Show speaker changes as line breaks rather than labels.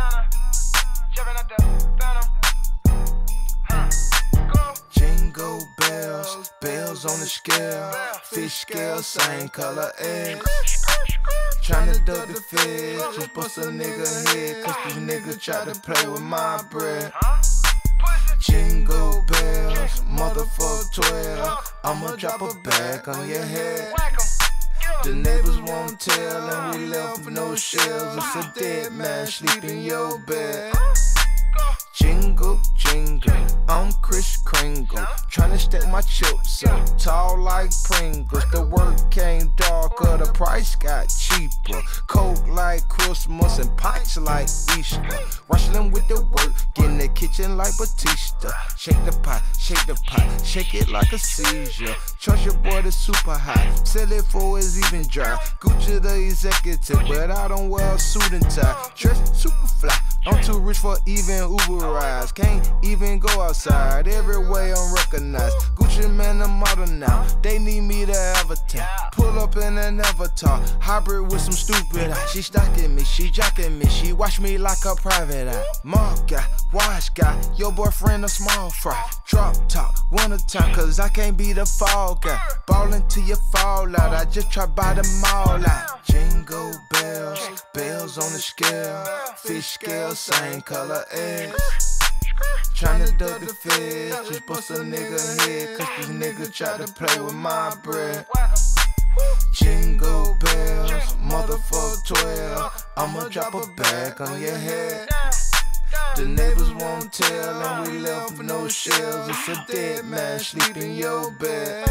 Montana, jumping out the phantom. Jingle bells, bells on the scale, fish scale, same color eggs. Tryna duck the fish, just bust a nigga head, cause these niggas try to play with my bread. Jingle bells, motherfucker 12, I'ma drop a bag on your head. The neighbors won't tell, and we left no shells. It's a dead man sleep in your bed. Jingle, jingle, I'm Kris Kringle. Tryna stack my chips up, tall like Pringles. The work came darker, the price got cheaper. Coke like Christmas and pints like Easter. Rushing with the work, kitchen like Batista. Shake the pot, shake the pot, shake it like a seizure. Trust your boy the super high, sell it for it's even dry. Gucci the executive, but I don't wear a suit and tie. Dress super fly, I'm too rich for even Uber rides. Can't even go outside, every way I'm recognized. Gucci Mane, I'm modern now. They need me to avatar. Pull up in an avatar, hybrid with some stupid eye. She stalking me, she jocking me, she watch me like a private eye. Mark watch guy, your boyfriend a small fry. Drop top, winter time, cause I can't be the fall guy. Ballin' till you fall out, I just try by the all out. Jingle bells, bells on the scale. Fish scale, same color eggs. Tryna duck the feds, just bust a nigga head. Cause these niggas try to play with my bread. Jingle bells, motherfucker 12. I'ma drop a bag on your head. The neighbors won't tell, and we left no shells. It's a dead man sleep in your bed.